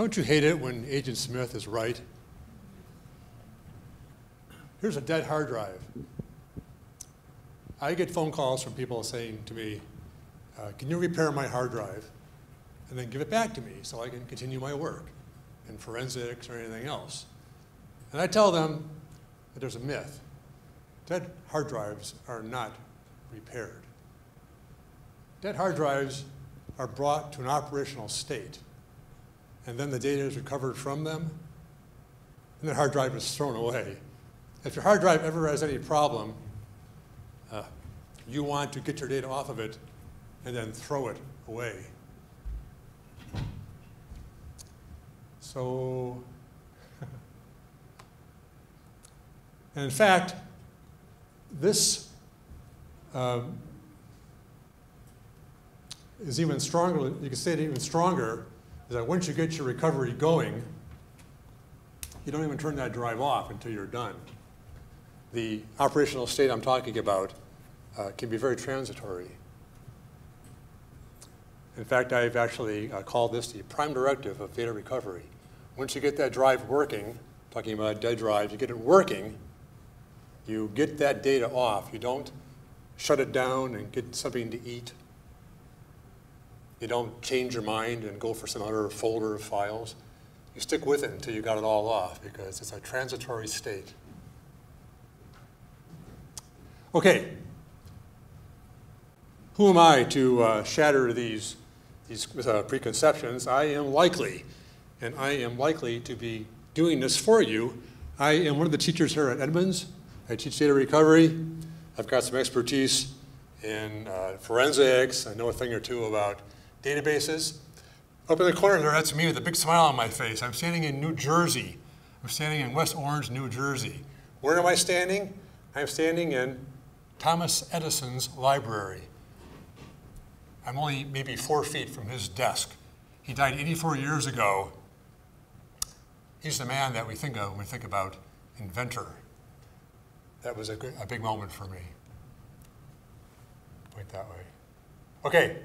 Don't you hate it when Agent Smith is right? Here's a dead hard drive. I get phone calls from people saying to me, uh, Can you repair my hard drive? And then give it back to me so I can continue my work in forensics or anything else. And I tell them that there's a myth. Dead hard drives are not repaired. Dead hard drives are brought to an operational state, and then the data is recovered from them, and the hard drive is thrown away. If your hard drive ever has any problem, uh, you want to get your data off of it and then throw it away. So, and in fact, this um, is even stronger, you can say it even stronger, is that once you get your recovery going, you don't even turn that drive off until you're done. The operational state I'm talking about uh, can be very transitory. In fact, I've actually uh, called this the prime directive of data recovery. Once you get that drive working, talking about dead drives, you get it working, you get that data off. You don't shut it down and get something to eat. You don't change your mind and go for some other folder of files. You stick with it until you got it all off because it's a transitory state. Okay. Who am I to uh, shatter these, these uh, preconceptions? I am likely, and I am likely to be doing this for you. I am one of the teachers here at Edmonds. I teach data recovery. I've got some expertise in uh, forensics. I know a thing or two about databases. Up in the corner there, that's me with a big smile on my face. I'm standing in New Jersey. I'm standing in West Orange, New Jersey. Where am I standing? I'm standing in Thomas Edison's library. I'm only maybe four feet from his desk. He died 84 years ago. He's the man that we think of when we think about inventor. That was a, good, a big moment for me. Point that way. Okay,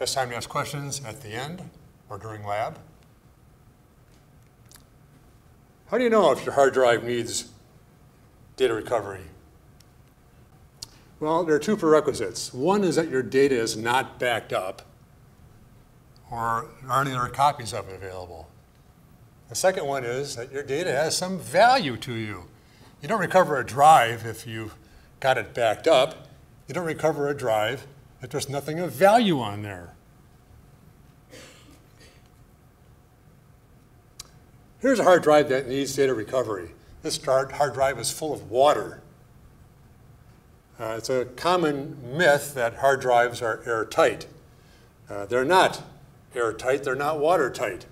best time to ask questions at the end or during lab. How do you know if your hard drive needs data recovery? Well, there are two prerequisites. One is that your data is not backed up or aren't other copies of it available. The second one is that your data has some value to you. You don't recover a drive if you've got it backed up. You don't recover a drive if there's nothing of value on there. Here's a hard drive that needs data recovery. This hard drive is full of water. Uh, it's a common myth that hard drives are airtight. Uh, they're not airtight, they're not watertight.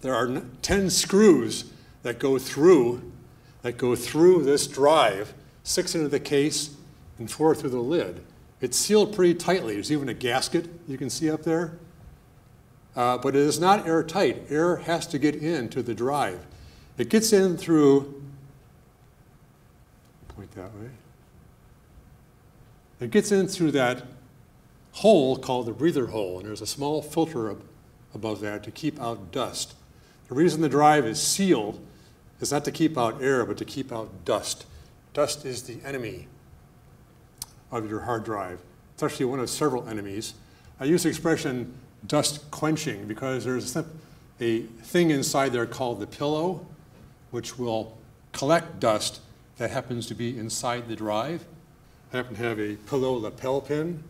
There are 10 screws that go through that go through this drive, six into the case and four through the lid. It's sealed pretty tightly. There's even a gasket you can see up there. Uh, but it is not airtight. Air has to get into the drive. It gets in through, point that way. It gets in through that hole called the breather hole, and there's a small filter ab above that to keep out dust. The reason the drive is sealed is not to keep out air, but to keep out dust. Dust is the enemy of your hard drive. It's actually one of several enemies. I use the expression dust quenching because there's a thing inside there called the pillow, which will collect dust that happens to be inside the drive. I happen to have a pillow lapel pin.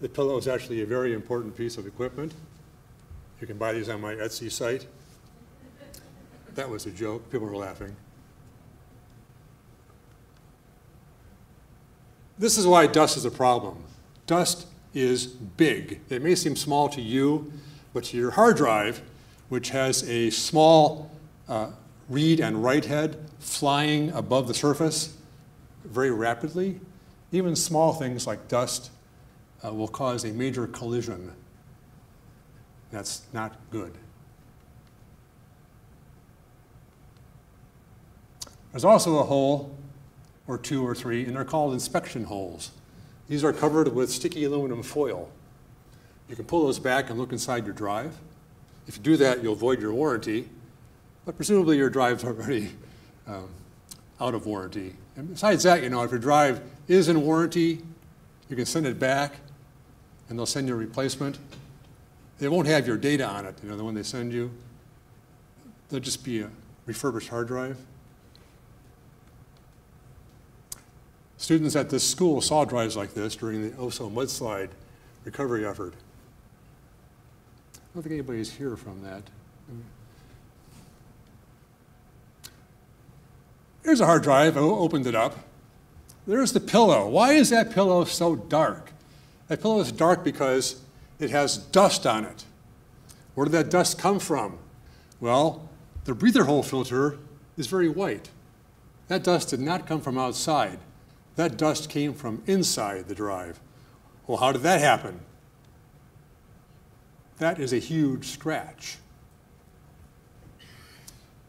The pillow is actually a very important piece of equipment. You can buy these on my Etsy site. That was a joke. People were laughing. This is why dust is a problem. Dust is big. It may seem small to you, but to your hard drive, which has a small uh, read and write head flying above the surface very rapidly, even small things like dust uh, will cause a major collision. That's not good. There's also a hole or two or three, and they're called inspection holes. These are covered with sticky aluminum foil. You can pull those back and look inside your drive. If you do that, you'll void your warranty, but presumably your drive's are already um, out of warranty. And besides that, you know, if your drive is in warranty, you can send it back, and they'll send you a replacement. They won't have your data on it, you know, the one they send you. They'll just be a refurbished hard drive. Students at this school saw drives like this during the Oso mudslide recovery effort. I don't think anybody's here from that. Here's a hard drive. I opened it up. There's the pillow. Why is that pillow so dark? That pillow is dark because it has dust on it. Where did that dust come from? Well, the breather hole filter is very white. That dust did not come from outside. That dust came from inside the drive. Well, how did that happen? That is a huge scratch.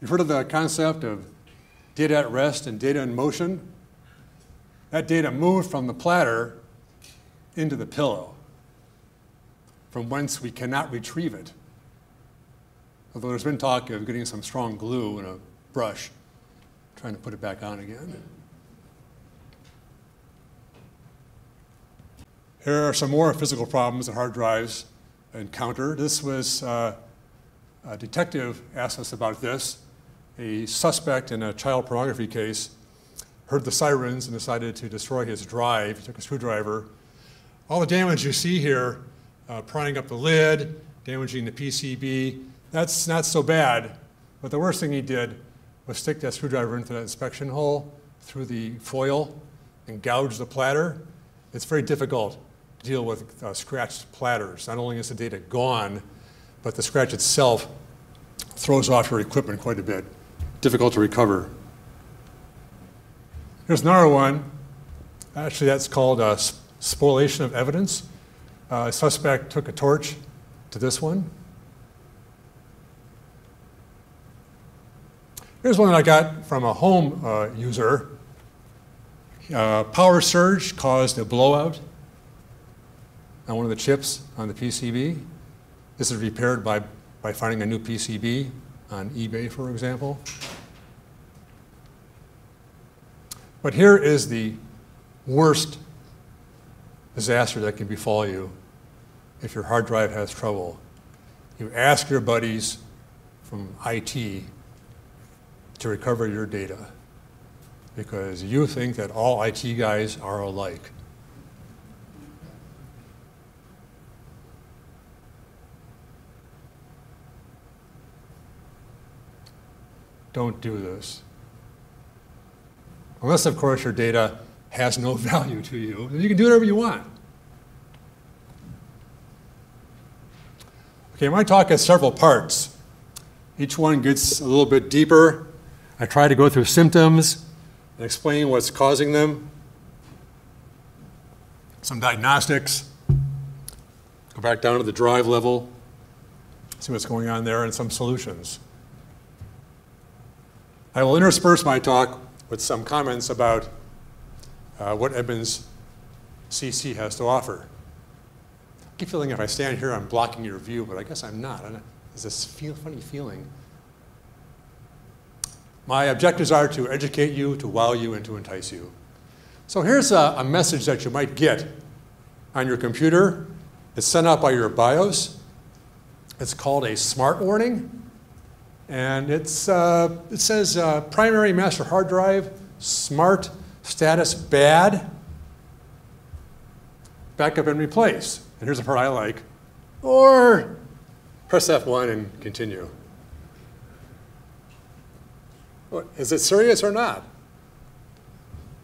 You've heard of the concept of data at rest and data in motion? That data moved from the platter into the pillow, from whence we cannot retrieve it. Although there's been talk of getting some strong glue and a brush, trying to put it back on again. Here are some more physical problems that hard drives encounter. This was, uh, a detective asked us about this. A suspect in a child pornography case heard the sirens and decided to destroy his drive. He took a screwdriver. All the damage you see here, uh, prying up the lid, damaging the PCB, that's not so bad. But the worst thing he did was stick that screwdriver into that inspection hole through the foil and gouge the platter. It's very difficult deal with uh, scratched platters. Not only is the data gone, but the scratch itself throws off your equipment quite a bit. Difficult to recover. Here's another one. Actually, that's called uh, spoliation of evidence. Uh, a suspect took a torch to this one. Here's one that I got from a home uh, user. Uh, power surge caused a blowout on one of the chips on the PCB. This is repaired by, by finding a new PCB on eBay, for example. But here is the worst disaster that can befall you if your hard drive has trouble. You ask your buddies from IT to recover your data because you think that all IT guys are alike. Don't do this. Unless, of course, your data has no value to you, you can do whatever you want. Okay, my talk has several parts. Each one gets a little bit deeper. I try to go through symptoms and explain what's causing them, some diagnostics, go back down to the drive level, see what's going on there, and some solutions. I will intersperse my talk with some comments about uh, what Edmonds CC has to offer. I keep feeling if I stand here, I'm blocking your view, but I guess I'm not. There's this feel, funny feeling. My objectives are to educate you, to wow you, and to entice you. So here's a, a message that you might get on your computer. It's sent out by your BIOS. It's called a smart warning. And it's, uh, it says uh, primary master hard drive, smart, status bad, backup and replace. And here's the part I like. Or press F1 and continue. Is it serious or not?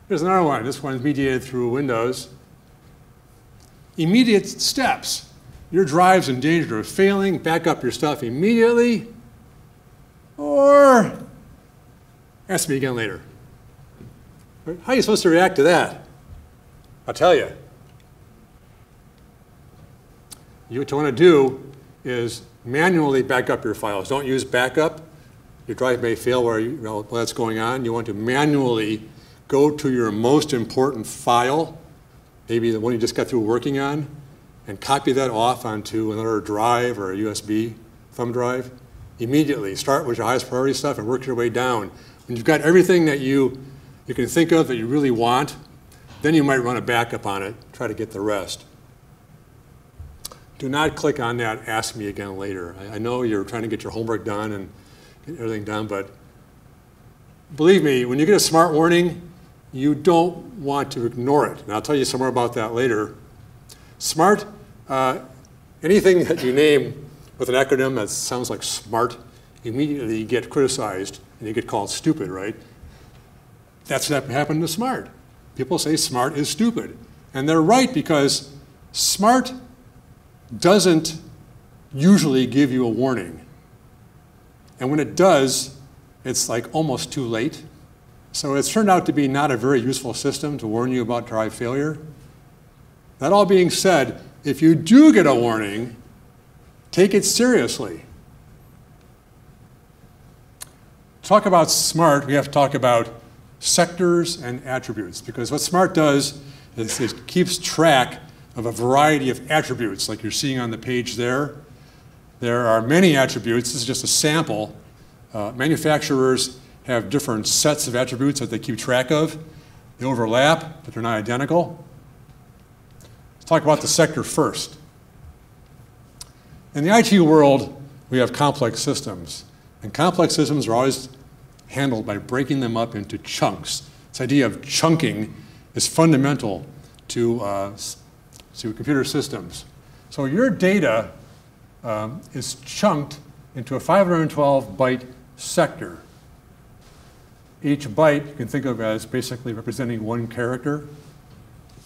Here's another one. This one is mediated through Windows. Immediate steps. Your drive's in danger of failing. Back up your stuff immediately. Or ask me again later. How are you supposed to react to that? I'll tell you. You, what you want to do is manually back up your files. Don't use backup. Your drive may fail while, you, while that's going on. You want to manually go to your most important file, maybe the one you just got through working on, and copy that off onto another drive or a USB thumb drive, immediately start with your highest priority stuff and work your way down. When you've got everything that you, you can think of that you really want, then you might run a backup on it, try to get the rest. Do not click on that ask me again later. I, I know you're trying to get your homework done and get everything done, but believe me, when you get a smart warning, you don't want to ignore it. And I'll tell you some more about that later. Smart, uh, anything that you name with an acronym that sounds like smart, immediately you get criticized and you get called stupid, right? That's what happened to smart. People say smart is stupid. And they're right because smart doesn't usually give you a warning. And when it does, it's like almost too late. So it's turned out to be not a very useful system to warn you about drive failure. That all being said, if you do get a warning, take it seriously. Talk about SMART, we have to talk about sectors and attributes because what SMART does is it keeps track of a variety of attributes like you're seeing on the page there. There are many attributes. This is just a sample. Uh, manufacturers have different sets of attributes that they keep track of. They overlap, but they're not identical. Let's talk about the sector first. In the IT world, we have complex systems. And complex systems are always handled by breaking them up into chunks. This idea of chunking is fundamental to uh, to computer systems. So your data um, is chunked into a 512 byte sector. Each byte you can think of as basically representing one character,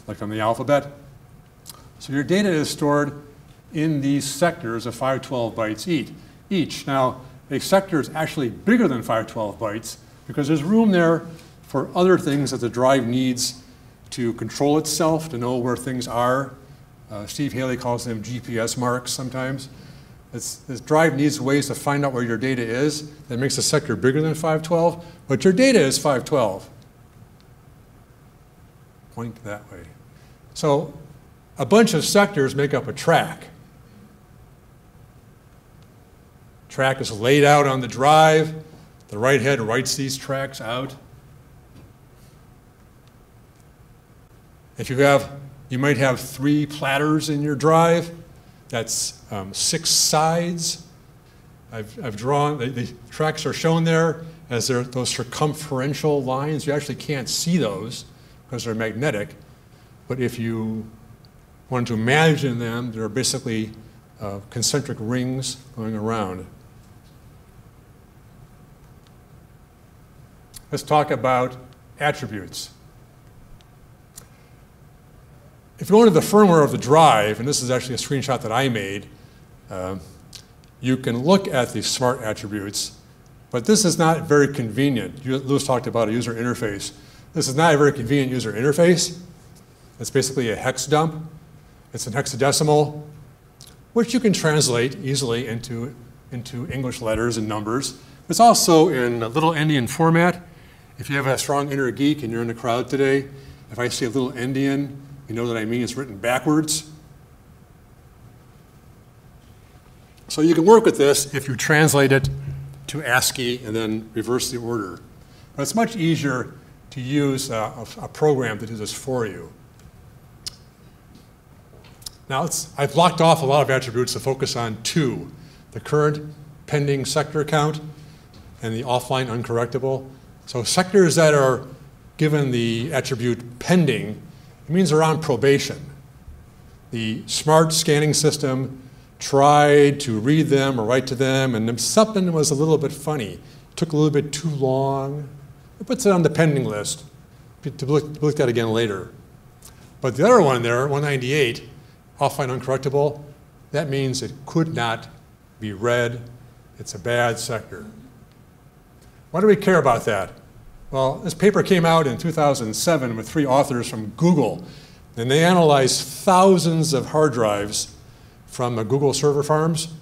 like on the alphabet. So your data is stored in these sectors of 512 bytes each. Now, a sector is actually bigger than 512 bytes because there's room there for other things that the drive needs to control itself, to know where things are, uh, Steve Haley calls them GPS marks sometimes. It's, this drive needs ways to find out where your data is. That makes the sector bigger than 512, but your data is 512. Point that way. So a bunch of sectors make up a track. Track is laid out on the drive. The write head writes these tracks out. If you have you might have three platters in your drive. That's um, six sides. I've, I've drawn, the, the, tracks are shown there as they're those circumferential lines. You actually can't see those because they're magnetic. But if you wanted to imagine them, they're basically uh, concentric rings going around. Let's talk about attributes. If you go into the firmware of the drive, and this is actually a screenshot that I made, uh, you can look at the smart attributes, but this is not very convenient. Lewis talked about a user interface. This is not a very convenient user interface. It's basically a hex dump. It's an hexadecimal, which you can translate easily into, into English letters and numbers. It's also in a little endian format. If you have a strong inner geek and you're in the crowd today, if I see a little endian you know that I mean it's written backwards. So you can work with this if you translate it to ASCII and then reverse the order. But it's much easier to use a, a, a program to do this for you. Now, I've blocked off a lot of attributes to focus on two, the current pending sector count and the offline uncorrectable. So sectors that are given the attribute pending it means they're on probation. The smart scanning system tried to read them or write to them, and something was a little bit funny. It took a little bit too long. It puts it on the pending list to look, look at again later. But the other one there, 198, offline uncorrectable, that means it could not be read. It's a bad sector. Why do we care about that? Well, this paper came out in 2007 with three authors from Google, and they analyzed thousands of hard drives from Google server farms.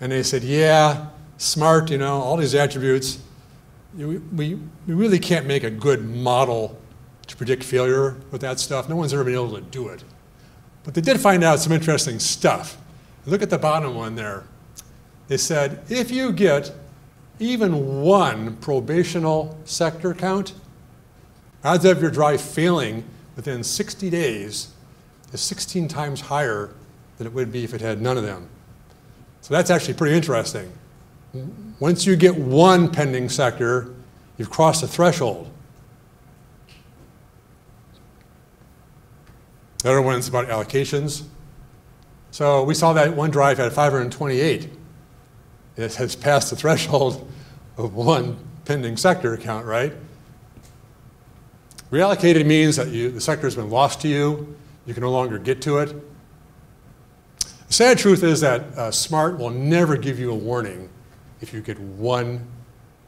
And they said, yeah, smart, you know, all these attributes. We, we, we really can't make a good model to predict failure with that stuff. No one's ever been able to do it. But they did find out some interesting stuff. Look at the bottom one there. They said if you get even one probational sector count, odds of your drive failing within 60 days is 16 times higher than it would be if it had none of them. So that's actually pretty interesting. Once you get one pending sector, you've crossed the threshold. The other one's about allocations. So we saw that one drive had 528. It has passed the threshold of one pending sector account, right? Reallocated means that you, the sector has been lost to you. You can no longer get to it. The sad truth is that uh, SMART will never give you a warning if you get one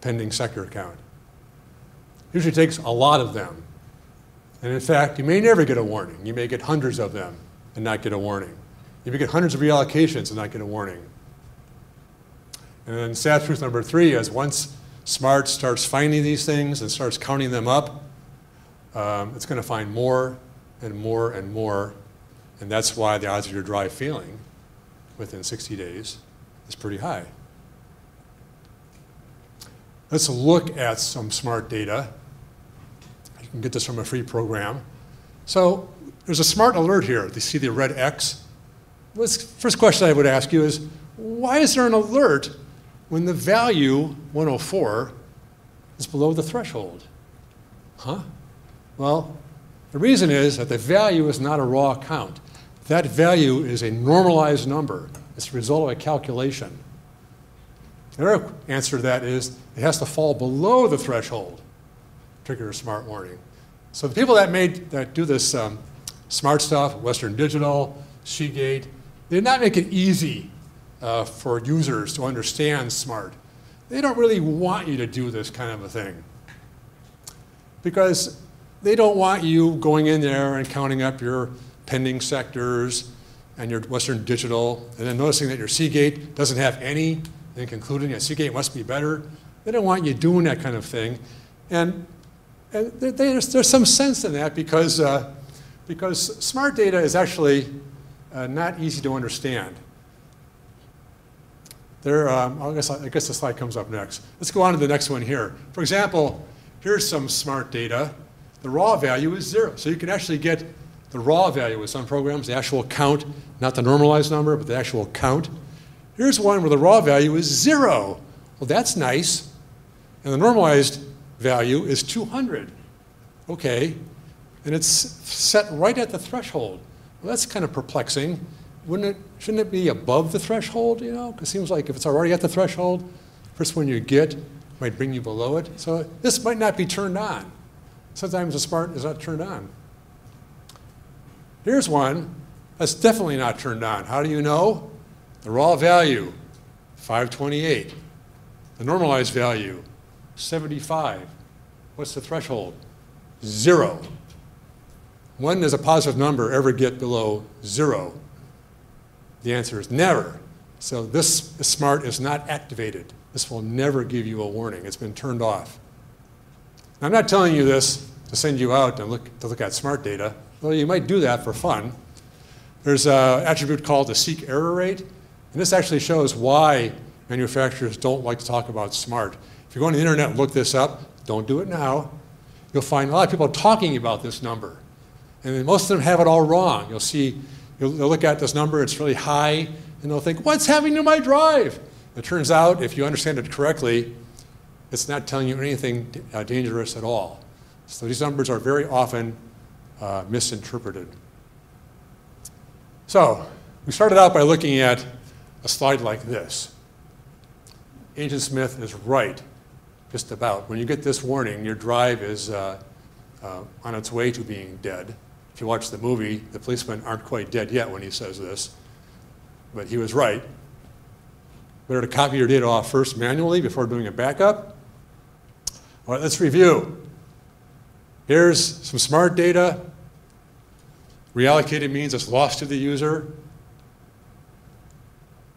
pending sector account. It usually takes a lot of them. And in fact, you may never get a warning. You may get hundreds of them and not get a warning. You may get hundreds of reallocations and not get a warning. And then sad truth number three is once SMART starts finding these things and starts counting them up, um, it's going to find more and more and more. And that's why the odds of your drive failing within 60 days is pretty high. Let's look at some smart data. You can get this from a free program. So there's a smart alert here. You see the red X? First question I would ask you is, why is there an alert when the value, 104, is below the threshold? Huh? Well, the reason is that the value is not a raw count. That value is a normalized number. It's the result of a calculation. The other answer to that is it has to fall below the threshold trigger a smart warning. So the people that made that do this um, smart stuff, Western Digital, Seagate, they did not make it easy uh, for users to understand smart. They don't really want you to do this kind of a thing because they don't want you going in there and counting up your pending sectors and your Western Digital, and then noticing that your Seagate doesn't have any and concluding that Seagate must be better. They don't want you doing that kind of thing. And, and there's, there's some sense in that because, uh, because smart data is actually uh, not easy to understand. There, um, I, guess, I guess the slide comes up next. Let's go on to the next one here. For example, here's some smart data. The raw value is zero. So you can actually get the raw value with some programs, the actual count, not the normalized number, but the actual count. Here's one where the raw value is zero. Well, that's nice. And the normalized value is 200. Okay. And it's set right at the threshold. Well, that's kind of perplexing. Wouldn't it, shouldn't it be above the threshold, you know? It seems like if it's already at the threshold, first one you get might bring you below it. So this might not be turned on. Sometimes the smart is not turned on. Here's one that's definitely not turned on. How do you know? The raw value, 528. The normalized value, 75. What's the threshold? Zero. When does a positive number ever get below zero? The answer is never. So this smart is not activated. This will never give you a warning. It's been turned off. I'm not telling you this to send you out and look, to look at smart data. Well, you might do that for fun. There's an attribute called the seek error rate. And this actually shows why manufacturers don't like to talk about smart. If you go on the internet and look this up, don't do it now, you'll find a lot of people talking about this number. And most of them have it all wrong. You'll see, they'll look at this number, it's really high, and they'll think, what's happening to my drive? It turns out, if you understand it correctly, it's not telling you anything uh, dangerous at all. So these numbers are very often uh, misinterpreted. So we started out by looking at a slide like this. Agent Smith is right, just about. When you get this warning, your drive is uh, uh, on its way to being dead. If you watch the movie, the policemen aren't quite dead yet when he says this, but he was right. Better to copy your data off first manually before doing a backup. All right, let's review. Here's some smart data. Reallocated means it's lost to the user.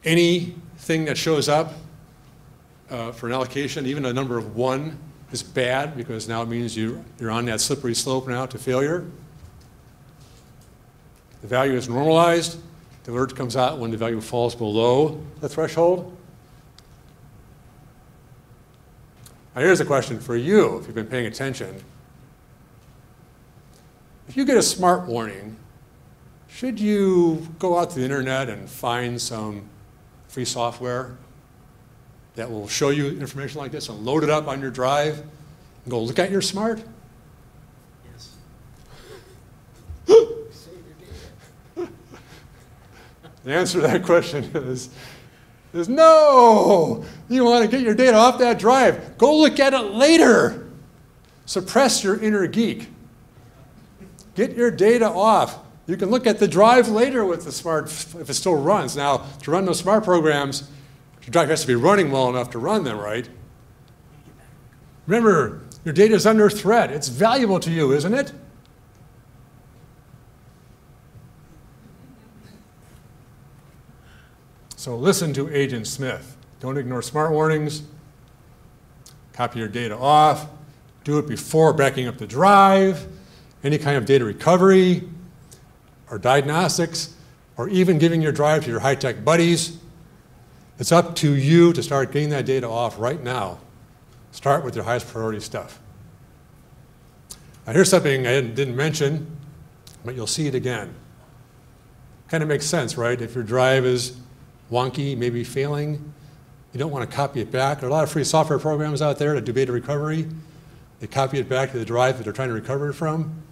Anything that shows up uh, for an allocation, even a number of one, is bad because now it means you, you're on that slippery slope now to failure. The value is normalized. The alert comes out when the value falls below the threshold. Now here's a question for you, if you've been paying attention. If you get a smart warning, should you go out to the internet and find some free software that will show you information like this and load it up on your drive and go look at your smart? The answer to that question is, is no. You want to get your data off that drive. Go look at it later. Suppress your inner geek. Get your data off. You can look at the drive later with the smart, if it still runs. Now, to run those smart programs, your drive has to be running well enough to run them, right? Remember, your data is under threat. It's valuable to you, isn't it? So listen to Agent Smith. Don't ignore smart warnings. Copy your data off. Do it before backing up the drive. Any kind of data recovery or diagnostics or even giving your drive to your high-tech buddies. It's up to you to start getting that data off right now. Start with your highest priority stuff. Now here's something I didn't mention, but you'll see it again. Kind of makes sense, right? If your drive is wonky, maybe failing. You don't want to copy it back. There are a lot of free software programs out there that do data recovery. They copy it back to the drive that they're trying to recover it from.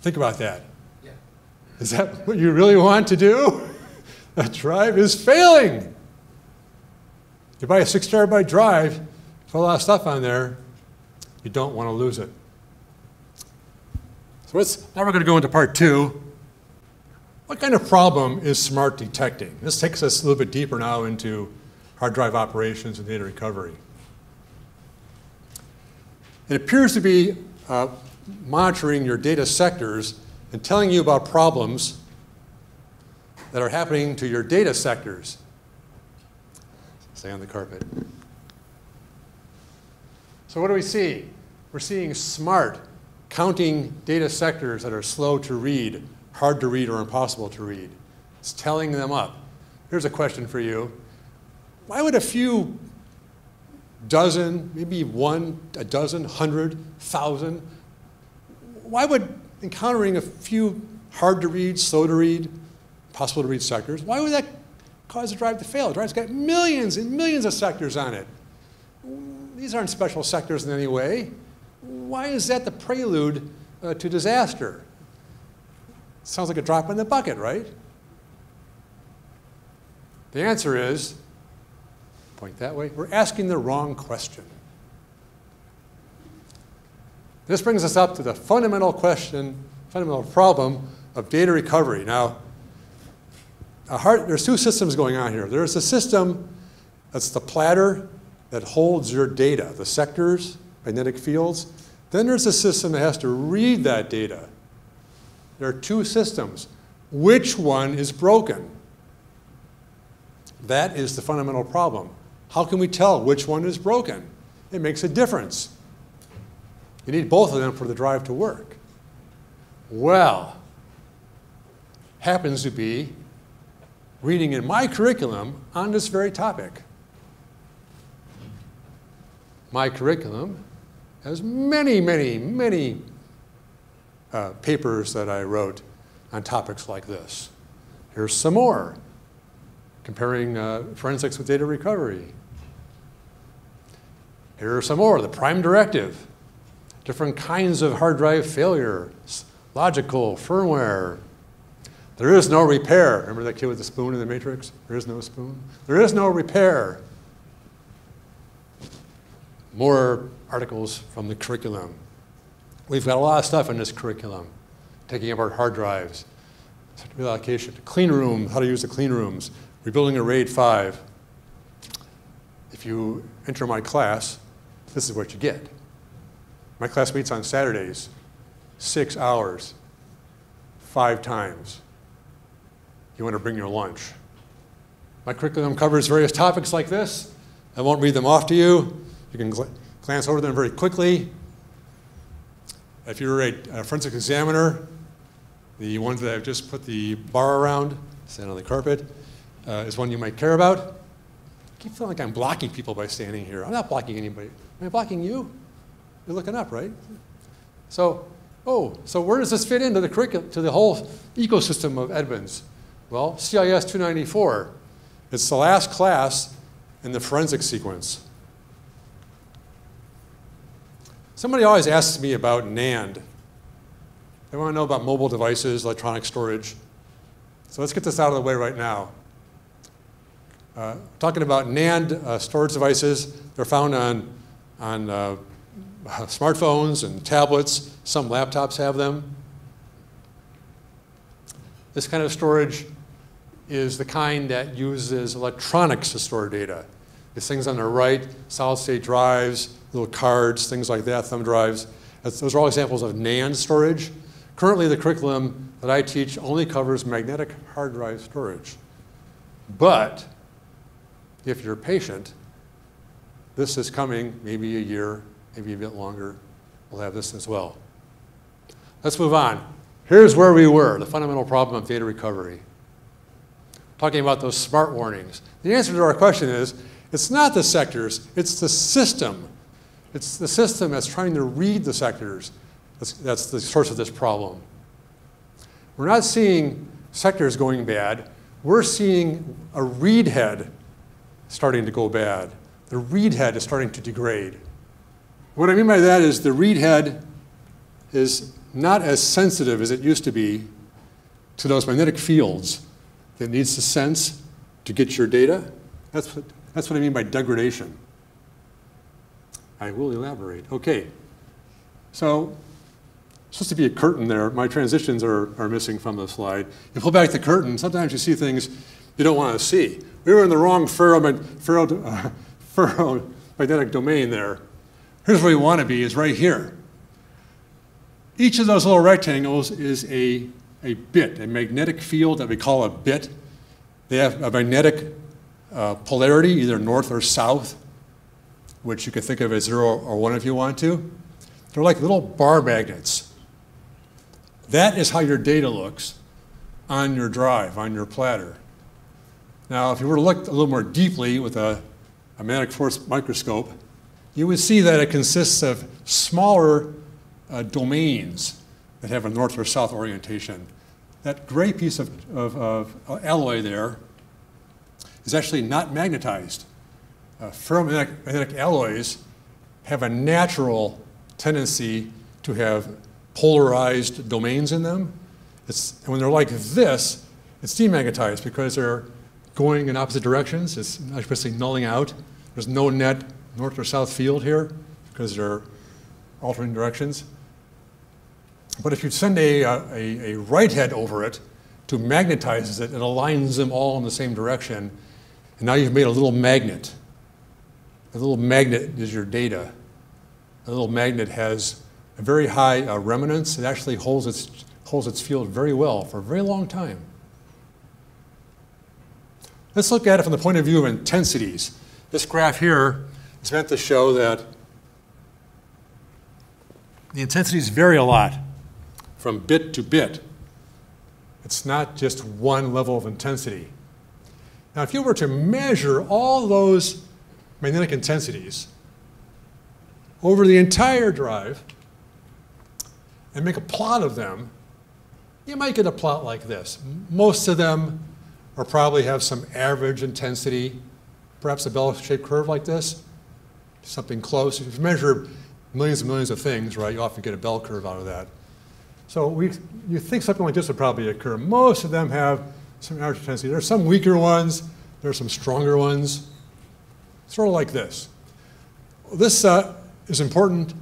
Think about that. Yeah. Is that what you really want to do? that drive is failing. You buy a six terabyte drive, put a lot of stuff on there, you don't want to lose it. So let's, now we're going to go into part two. What kind of problem is SMART detecting? This takes us a little bit deeper now into hard drive operations and data recovery. It appears to be uh, monitoring your data sectors and telling you about problems that are happening to your data sectors. Stay on the carpet. So what do we see? We're seeing SMART counting data sectors that are slow to read hard to read or impossible to read. It's telling them up. Here's a question for you. Why would a few dozen, maybe one, a dozen, hundred, thousand, why would encountering a few hard to read, slow to read, possible to read sectors, why would that cause a drive to fail? A drive's got millions and millions of sectors on it. These aren't special sectors in any way. Why is that the prelude uh, to disaster? Sounds like a drop in the bucket, right? The answer is, point that way, we're asking the wrong question. This brings us up to the fundamental question, fundamental problem of data recovery. Now, there's two systems going on here. There's a system that's the platter that holds your data, the sectors, magnetic fields. Then there's a system that has to read that data there are two systems. Which one is broken? That is the fundamental problem. How can we tell which one is broken? It makes a difference. You need both of them for the drive to work. Well, happens to be reading in my curriculum on this very topic. My curriculum has many, many, many uh, papers that I wrote on topics like this. Here's some more, comparing uh, forensics with data recovery. Here are some more, the prime directive, different kinds of hard drive failure, logical, firmware. There is no repair. Remember that kid with the spoon in the Matrix? There is no spoon. There is no repair. More articles from the curriculum. We've got a lot of stuff in this curriculum, taking apart hard drives, reallocation, clean room, how to use the clean rooms, rebuilding a RAID 5. If you enter my class, this is what you get. My class meets on Saturdays, six hours, five times. You want to bring your lunch. My curriculum covers various topics like this. I won't read them off to you. You can gl glance over them very quickly. If you're a, a forensic examiner, the one that I've just put the bar around, stand on the carpet, uh, is one you might care about. I keep feeling like I'm blocking people by standing here. I'm not blocking anybody. Am I blocking you? You're looking up, right? So, oh, so where does this fit into the curriculum, to the whole ecosystem of Edmonds? Well, CIS 294. It's the last class in the forensic sequence. Somebody always asks me about NAND. They want to know about mobile devices, electronic storage. So let's get this out of the way right now. Uh, talking about NAND uh, storage devices, they're found on, on uh, smartphones and tablets. Some laptops have them. This kind of storage is the kind that uses electronics to store data. These things on the right, solid state drives, little cards, things like that, thumb drives. Those are all examples of NAND storage. Currently, the curriculum that I teach only covers magnetic hard drive storage. But if you're patient, this is coming maybe a year, maybe a bit longer. We'll have this as well. Let's move on. Here's where we were, the fundamental problem of data recovery. Talking about those smart warnings. The answer to our question is, it's not the sectors, it's the system. It's the system that's trying to read the sectors that's, that's the source of this problem. We're not seeing sectors going bad. We're seeing a read head starting to go bad. The read head is starting to degrade. What I mean by that is the read head is not as sensitive as it used to be to those magnetic fields that needs to sense to get your data. That's what, that's what I mean by degradation. I will elaborate. Okay. So, supposed to be a curtain there. My transitions are, are missing from the slide. You pull back the curtain, sometimes you see things you don't want to see. We were in the wrong ferro, uh, ferromagnetic domain there. Here's where we want to be, is right here. Each of those little rectangles is a, a bit, a magnetic field that we call a bit. They have a magnetic uh, polarity, either north or south, which you can think of as zero or one if you want to. They're like little bar magnets. That is how your data looks on your drive, on your platter. Now, if you were to look a little more deeply with a, a magnetic force microscope, you would see that it consists of smaller uh, domains that have a north or south orientation. That gray piece of, of, of alloy there is actually not magnetized. Uh, ferromagnetic alloys have a natural tendency to have polarized domains in them. It's, and when they're like this, it's demagnetized because they're going in opposite directions. It's basically nulling out. There's no net north or south field here because they're altering directions. But if you send a, a, a write head over it to magnetize it, it aligns them all in the same direction. And now you've made a little magnet. A little magnet is your data. A little magnet has a very high uh, remanence. It actually holds its, holds its field very well for a very long time. Let's look at it from the point of view of intensities. This graph here is meant to show that the intensities vary a lot from bit to bit. It's not just one level of intensity. Now, if you were to measure all those magnetic intensities over the entire drive and make a plot of them, you might get a plot like this. Most of them or probably have some average intensity, perhaps a bell-shaped curve like this, something close. If you measure millions and millions of things, right, you often get a bell curve out of that. So we, you think something like this would probably occur. Most of them have some average intensity. There are some weaker ones. There are some stronger ones. Sort of like this. This is important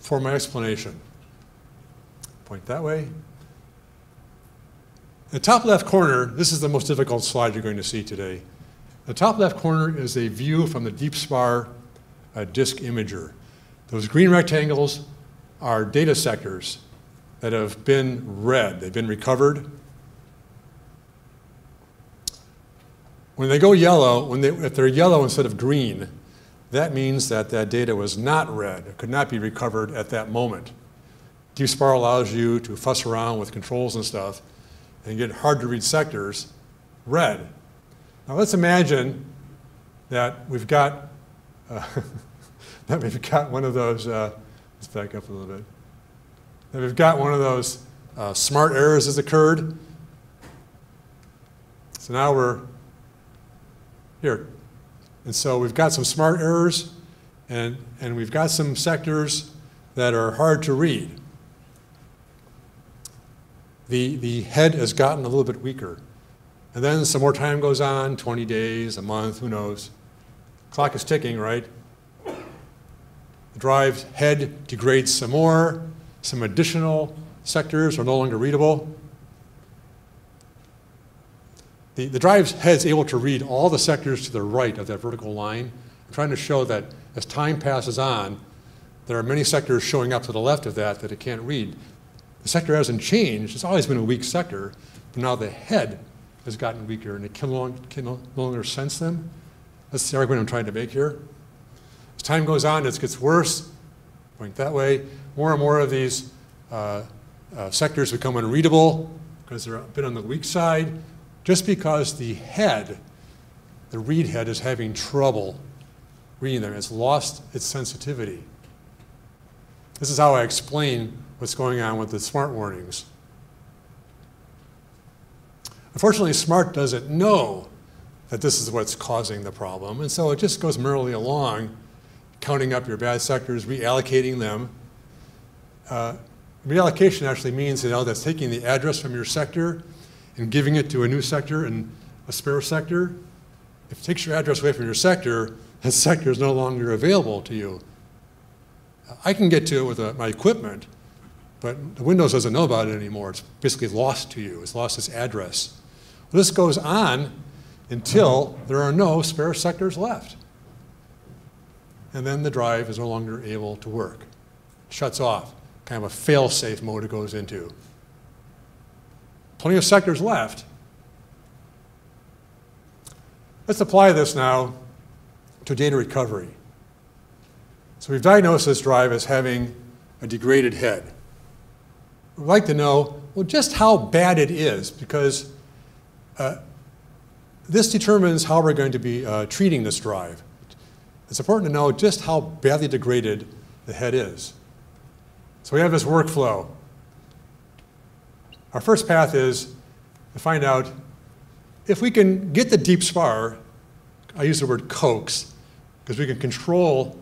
for my explanation. Point that way. The top left corner, this is the most difficult slide you're going to see today. The top left corner is a view from the DeepSpar uh, disk imager. Those green rectangles are data sectors that have been read, they've been recovered. When they go yellow, when they, if they're yellow instead of green, that means that that data was not read, it could not be recovered at that moment. DeepSpar allows you to fuss around with controls and stuff and get hard to read sectors read. Now let's imagine that we've got uh, that we've got one of those, uh, let's back up a little bit, that we've got one of those uh, smart errors has occurred. So now we're here. And so we've got some smart errors, and, and we've got some sectors that are hard to read. The, the head has gotten a little bit weaker. And then some more time goes on 20 days, a month, who knows. Clock is ticking, right? The drive's head degrades some more, some additional sectors are no longer readable. The, the drive's head is able to read all the sectors to the right of that vertical line. I'm trying to show that as time passes on, there are many sectors showing up to the left of that that it can't read. The sector hasn't changed. It's always been a weak sector, but now the head has gotten weaker and it can, long, can no longer sense them. That's the argument I'm trying to make here. As time goes on, it gets worse, going that way. More and more of these uh, uh, sectors become unreadable because they're a bit on the weak side, just because the head, the read head, is having trouble reading them. It's lost its sensitivity. This is how I explain what's going on with the smart warnings. Unfortunately, SMART doesn't know that this is what's causing the problem, and so it just goes merrily along, counting up your bad sectors, reallocating them. Uh, reallocation actually means you know that's taking the address from your sector and giving it to a new sector and a spare sector. If it takes your address away from your sector, that sector is no longer available to you. I can get to it with uh, my equipment, but the Windows doesn't know about it anymore. It's basically lost to you. It's lost its address. Well, this goes on until there are no spare sectors left. And then the drive is no longer able to work. It shuts off. Kind of a fail-safe mode it goes into. Plenty of sectors left. Let's apply this now to data recovery. So we've diagnosed this drive as having a degraded head. We'd like to know, well, just how bad it is, because uh, this determines how we're going to be uh, treating this drive. It's important to know just how badly degraded the head is. So we have this workflow. Our first path is to find out if we can get the DeepSpar, I use the word coax, because we can control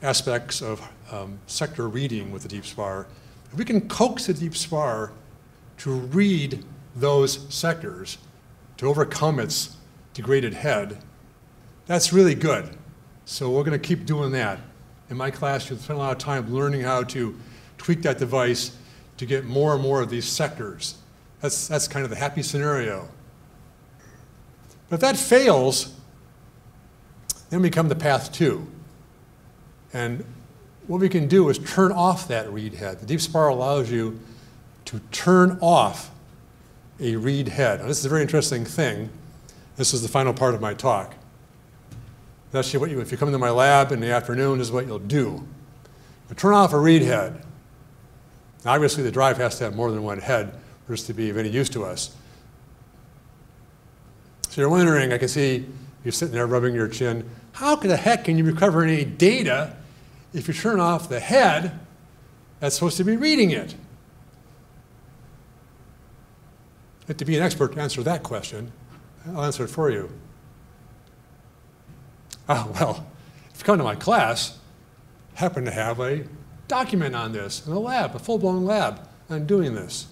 aspects of um, sector reading with the DeepSpar. If we can coax the DeepSpar to read those sectors, to overcome its degraded head, that's really good. So we're going to keep doing that. In my class, you'll spend a lot of time learning how to tweak that device to get more and more of these sectors. That's, that's kind of the happy scenario. But if that fails, then we come to path two. And what we can do is turn off that read head. The DeepSpar allows you to turn off a read head. Now, this is a very interesting thing. This is the final part of my talk. That's what you, if you come into my lab in the afternoon, is what you'll do. You turn off a read head. Now, obviously, the drive has to have more than one head for this to be of any use to us. So you're wondering, I can see you're sitting there rubbing your chin, how the heck can you recover any data if you turn off the head that's supposed to be reading it? And to be an expert to answer that question, I'll answer it for you. Ah, well, if you come to my class, happen to have a document on this in a lab, a full-blown lab on doing this.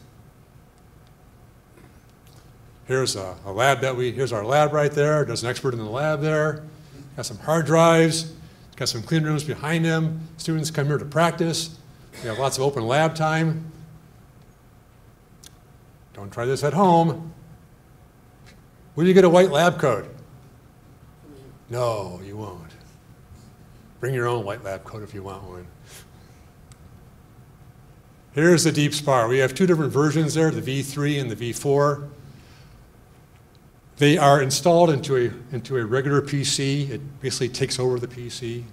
Here's a, a, lab that we, here's our lab right there. There's an expert in the lab there. Got some hard drives. Got some clean rooms behind him. Students come here to practice. We have lots of open lab time. Don't try this at home. Will you get a white lab coat? No, you won't. Bring your own white lab coat if you want one. Here's the DeepSpar. We have two different versions there, the V3 and the V4. They are installed into a, into a regular PC. It basically takes over the PC,